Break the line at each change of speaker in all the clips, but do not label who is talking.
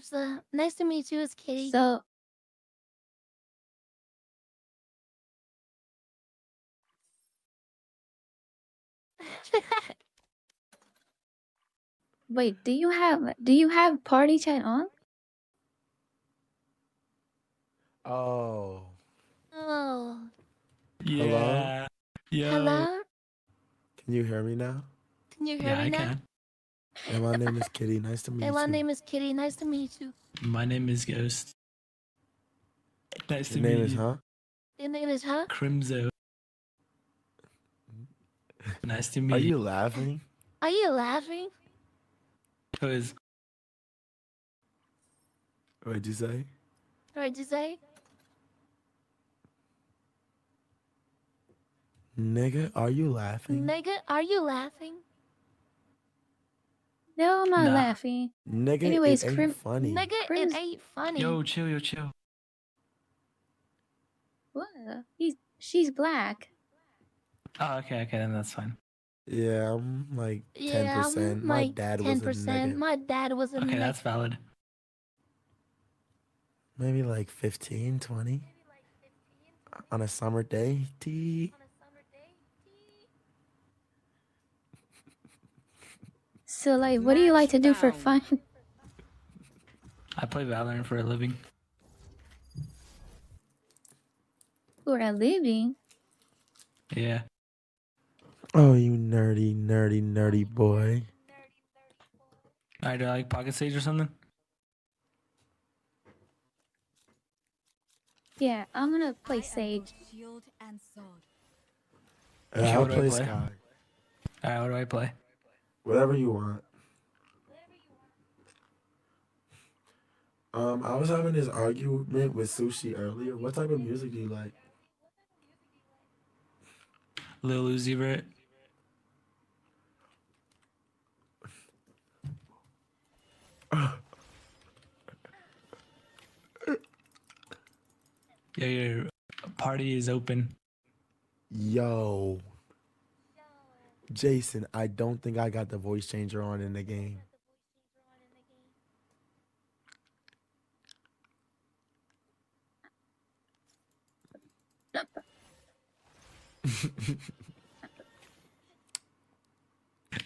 It's, uh, nice to meet you, it's Kitty.
So wait, do you have do you have party chat on?
Oh.
oh.
Yeah. Yo.
Hello?
Can you hear me now?
Can you hear
Yeah,
me
I
now?
can.
Hey, my name is Kitty. Nice to meet
Hey,
you.
my name is Kitty. Nice to meet you.
My name is Ghost. Nice to meet you.
Your name is huh?
Your name is huh?
Crimzo. nice to meet you.
Are you laughing?
Are you laughing?
Cause
What'd you say?
What'd you say?
Nigga, are you laughing?
Nigga, are you laughing?
No, I'm not
Nah.
laughing.
Nigga,
Anyways,
it ain't
Crim-
funny.
Nigga,
Chris-
it ain't funny.
yo, chill, yo, chill.
What? He's she's black.
Oh, okay, okay, then that's fine.
Yeah, I'm like ten
yeah,
percent.
I'm
My dad
ten
was a
percent.
nigga.
My dad was a
Okay,
nigga.
that's valid.
Maybe like 15, 20 on a summer day. T.
So like what do you like to do for fun?
I play Valorant for a living.
For a living?
Yeah.
Oh, you nerdy, nerdy, nerdy boy.
Alright, do I like Pocket Sage or something?
Yeah, I'm gonna play Sage.
Shield and sword.
Uh, I'll
what do I
play
play?
Skye.
Alright, what do I play?
Whatever you want. Um, I was having this argument with Sushi earlier. What type of music do you like?
Lil Uzi Vert. yeah, your party is open.
Yo. Jason, I don't think I got the voice changer on in the game.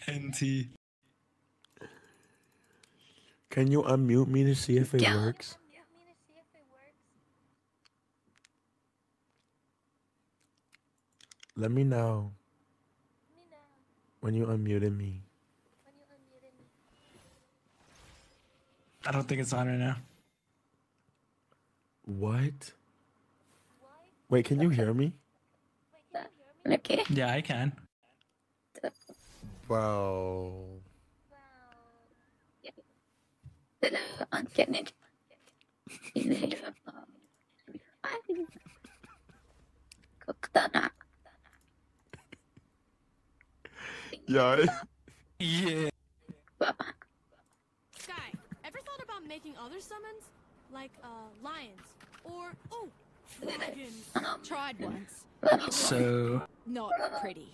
NT.
Can you unmute me to see if it
Yeah.
works? Let me know when you unmuted me.
I don't think it's on right now.
What? Wait, can you hear me?
Okay.
Yeah, I can.
Bro.
I'm getting it.
Yeah.
Yeah.
Skye, ever thought about making other summons? Like, uh, lions. Or, oh, dragons. Tried once.
So,
Not pretty.